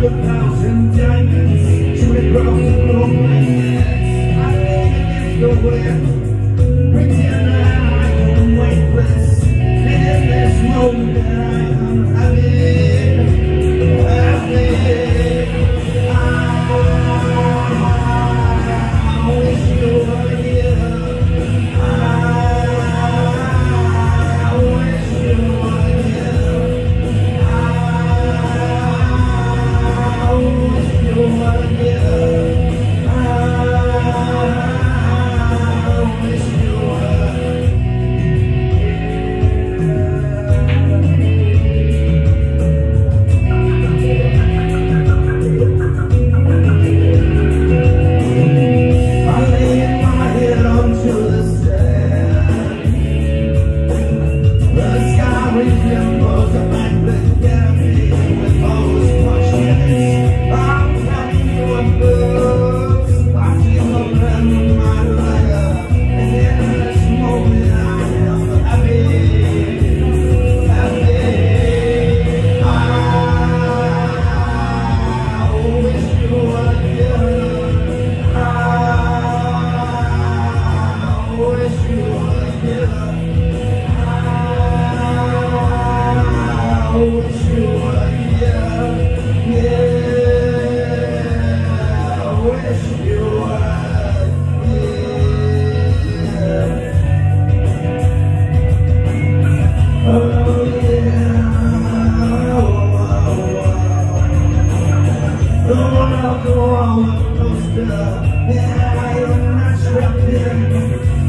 thousand diamonds to the broken romance. I think it's nowhere.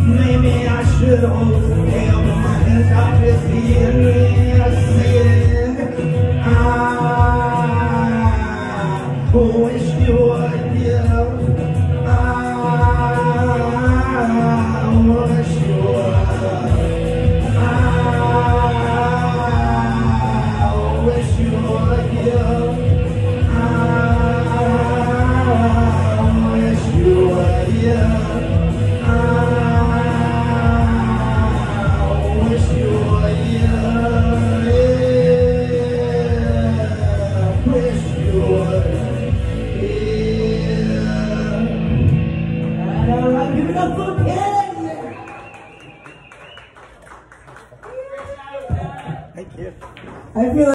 Maybe I should hold Thank you. I feel